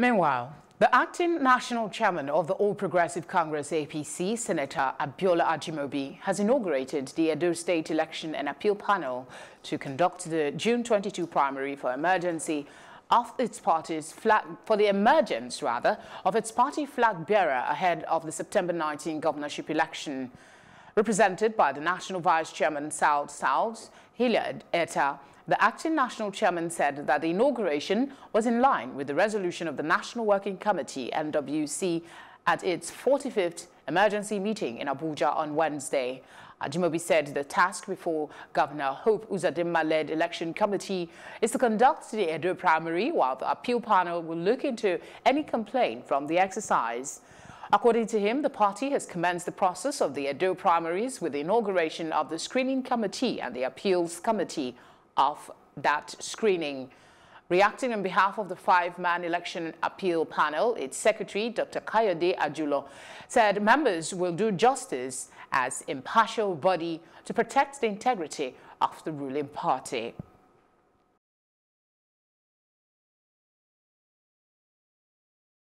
Meanwhile, the acting national chairman of the All Progressive Congress APC, Senator Abiola Ajimobi, has inaugurated the Edo State Election and Appeal Panel to conduct the June 22 primary for emergency of its party's flag, for the emergence rather, of its party flag bearer ahead of the September 19 governorship election. Represented by the National Vice Chairman South South, Hilliard Etta, the acting national chairman said that the inauguration was in line with the resolution of the National Working Committee, NWC, at its 45th emergency meeting in Abuja on Wednesday. Ajimobi said the task before Governor Hope Uzodinma-led election committee is to conduct the Edo primary while the appeal panel will look into any complaint from the exercise. According to him, the party has commenced the process of the Edo primaries with the inauguration of the screening committee and the appeals committee of that screening. Reacting on behalf of the five-man election appeal panel, its secretary, Dr. Kayode Ajulo, said members will do justice as impartial body to protect the integrity of the ruling party.